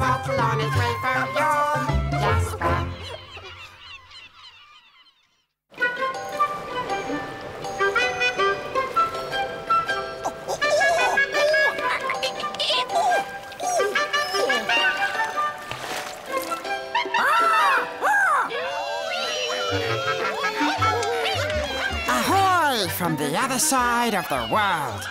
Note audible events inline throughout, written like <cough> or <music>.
Waffle on way for Jasper. from the other side of the world.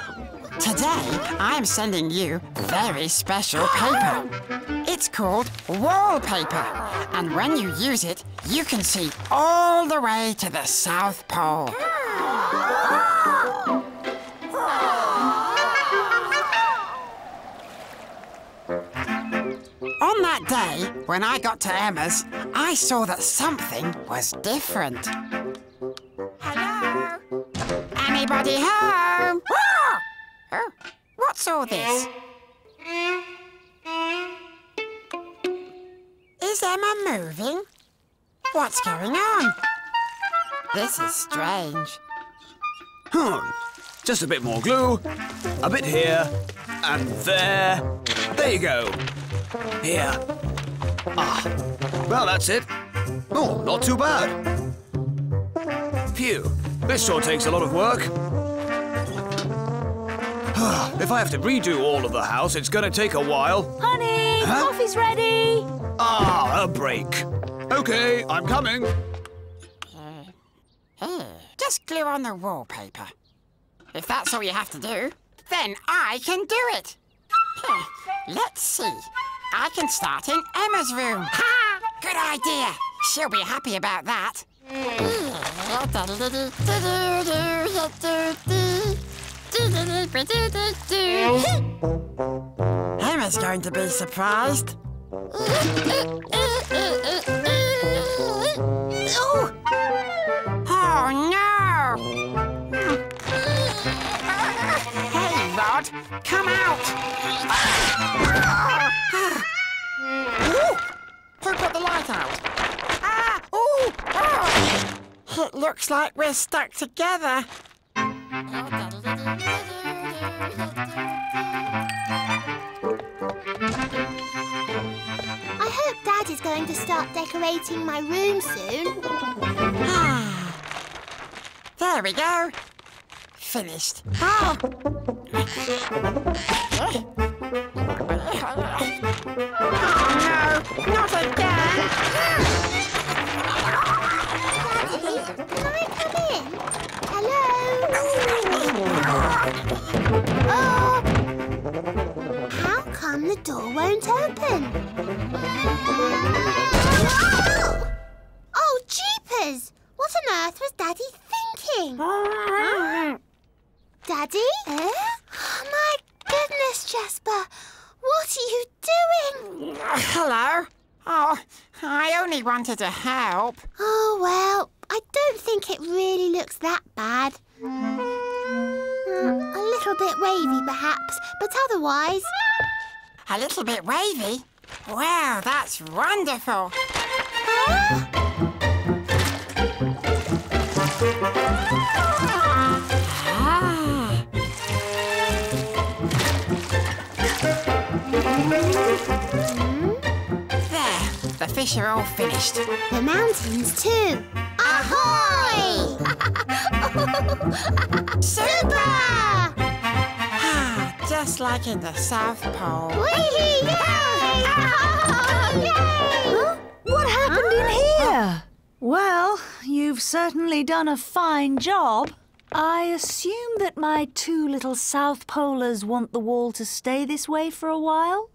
Today, I'm sending you very special paper. It's called wallpaper, and when you use it, you can see all the way to the South Pole. On that day, when I got to Emma's, I saw that something was different. Hello? Anybody home? Ah! Oh, what's all this? Is Emma moving? What's going on? This is strange. Hmm. Just a bit more glue. A bit here. And there. There you go. Here. Ah. Well, that's it. Oh, not too bad. Phew. This sure takes a lot of work. <sighs> if I have to redo all of the house, it's going to take a while. Honey, Huh? coffee's ready. Ah, a break. Okay, I'm coming. Here, just glue on the wallpaper. If that's all you have to do, then I can do it. Here, let's see. I can start in Emma's room. Ha! Good idea. She'll be happy about that. <laughs> <laughs> Emma's going to be surprised. Oh no! Hey, Rod, come out! Who put the light out? Ah! Ooh! Ah! It looks like we're stuck together. To start decorating my room soon. Ah. There we go. Finished. Oh! <laughs> <laughs> Oh no! The door won't open? Oh, jeepers! What on earth was Daddy thinking? <laughs> Daddy? Oh, my goodness, Jasper! What are you doing? Hello? Oh, I only wanted to help. Oh, well, I don't think it really looks that bad. Uh, a little bit wavy, perhaps, but otherwise. A little bit wavy. Wow, that's wonderful. Ah. There, the fish are all finished. The mountains, too. Ahoy! <laughs> Super! Just like in the South Pole. Whee! Yay! What happened in here? Well, you've certainly done a fine job. I assume that my two little South Polars want the wall to stay this way for a while?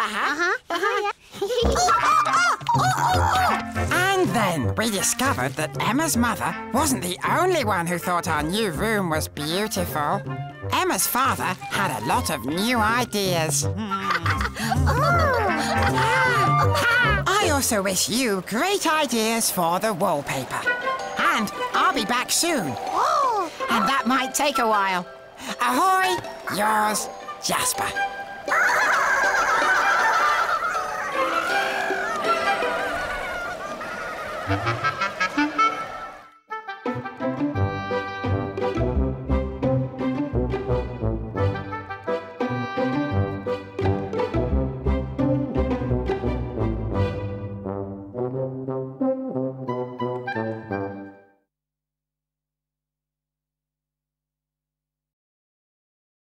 Uh-huh. Uh-huh. And then we discovered that Emma's mother wasn't the only one who thought our new room was beautiful. Emma's father had a lot of new ideas. Oh. I also wish you great ideas for the wallpaper. And I'll be back soon. Oh, And that might take a while. Ahoy, yours, Jasper. <laughs>